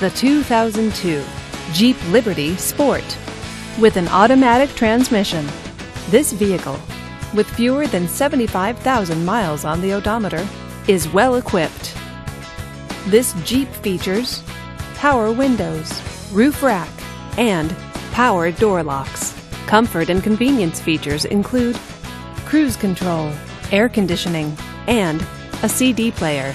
the 2002 Jeep Liberty Sport. With an automatic transmission, this vehicle, with fewer than 75,000 miles on the odometer, is well equipped. This Jeep features power windows, roof rack, and power door locks. Comfort and convenience features include cruise control, air conditioning, and a CD player.